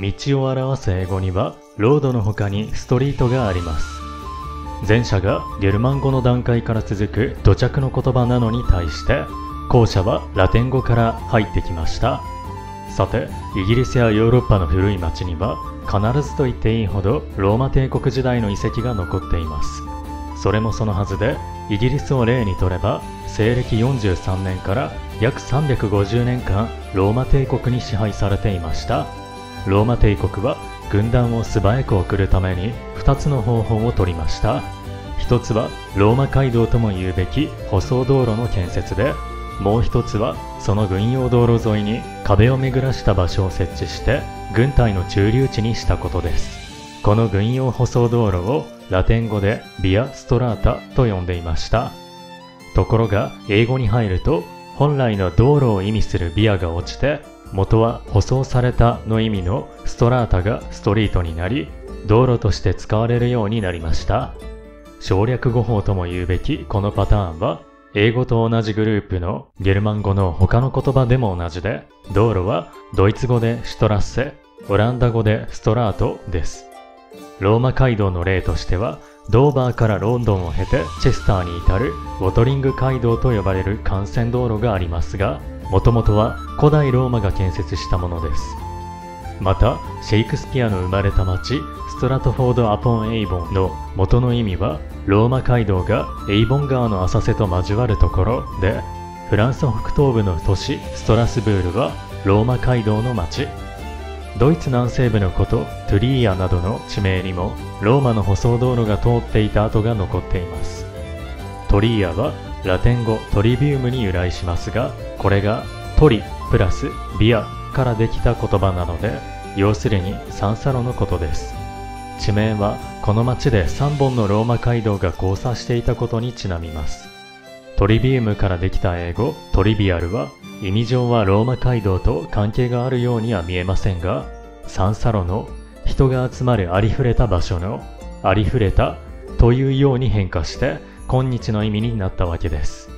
道を表す英語にはロードの他にストリートがあります。前者がゲルマン語の段階から続く土着の言葉なのに対して後者はラテン語から入ってきました。さてイギリスやヨーロッパの古い町には必ずと言っていいほどローマ帝国時代の遺跡が残っています。それもそのはずでイギリスを例にとれば西暦43年から約350年間ローマ帝国に支配されていました。ローマ帝国は軍団を素早く送るために2つの方法を取りました。一つはローマ街道とも言うべき舗装道路の建設でもう一つはその軍用道路沿いに壁を巡らした場所を設置して軍隊の駐留地にしたことです。この軍用舗装道路をラテン語でビア・ストラータと呼んでいました。ところが英語に入ると本来の道路を意味するビアが落ちて元は舗装されたの意味のストラータがストリートになり道路として使われるようになりました。省略語法とも言うべきこのパターンは英語と同じグループのゲルマン語の他の言葉でも同じで道路はドイツ語でシュトラッセオランダ語でストラートです。ローマ街道の例としてはドーバーからロンドンを経てチェスターに至るウォトリング街道と呼ばれる幹線道路がありますがもともとは古代ローマが建設したものです。またシェイクスピアの生まれた町ストラトフォード・アポン・エイボンの元の意味はローマ街道がエイボン川の浅瀬と交わるところでフランス北東部の都市ストラスブールはローマ街道の町。ドイツ南西部のことトゥリーアなどの地名にもローマの舗装道路が通っていた跡が残っています。トリーアはラテン語トリビウムに由来しますがこれがトリプラスビアからできた言葉なので要するにサンサロのことです。地名はこの町で3本のローマ街道が交差していたことにちなみます。トリビウムからできた英語トリビアルは意味上はローマ街道と関係があるようには見えませんがサンサロの人が集まるありふれた場所のありふれたというように変化して今日の意味になったわけです。